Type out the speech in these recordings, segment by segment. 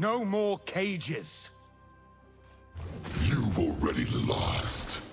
No more cages. You've already lost.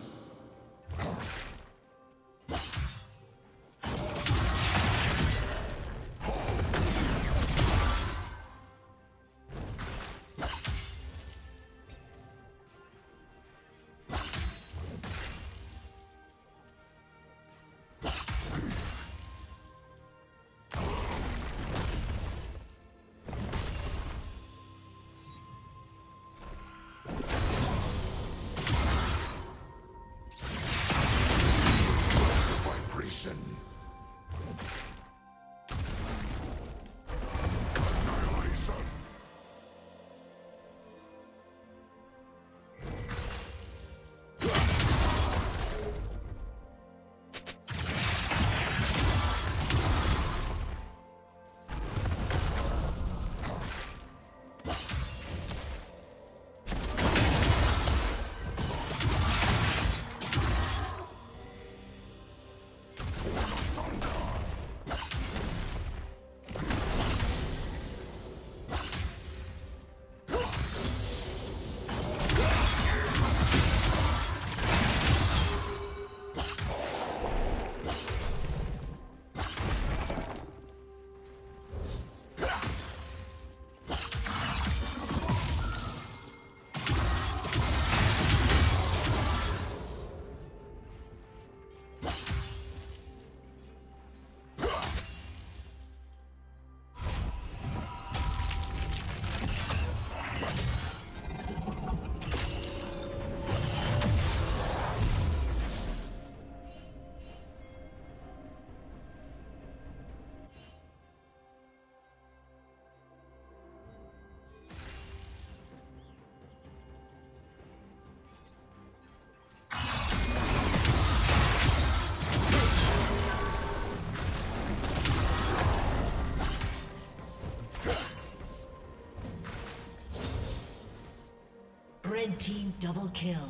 Team double kill.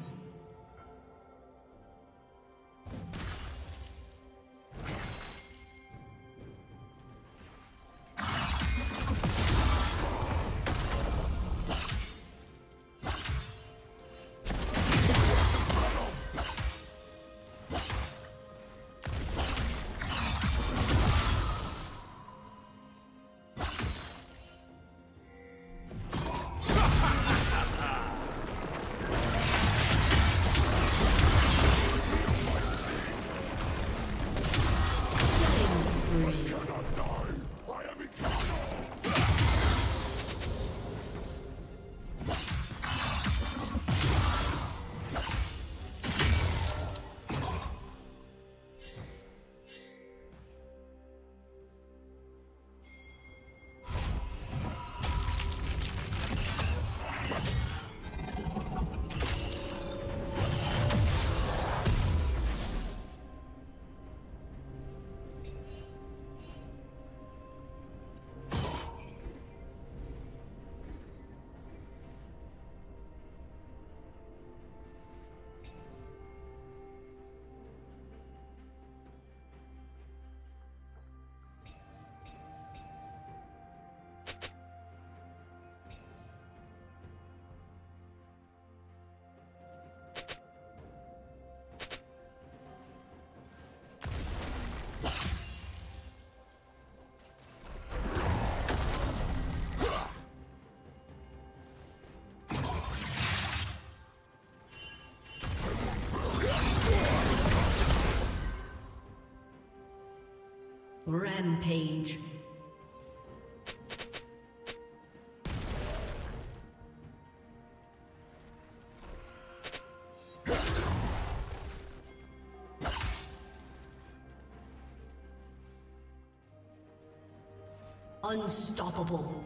Rampage. Unstoppable.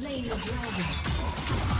Slain the dragon.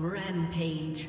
Rampage.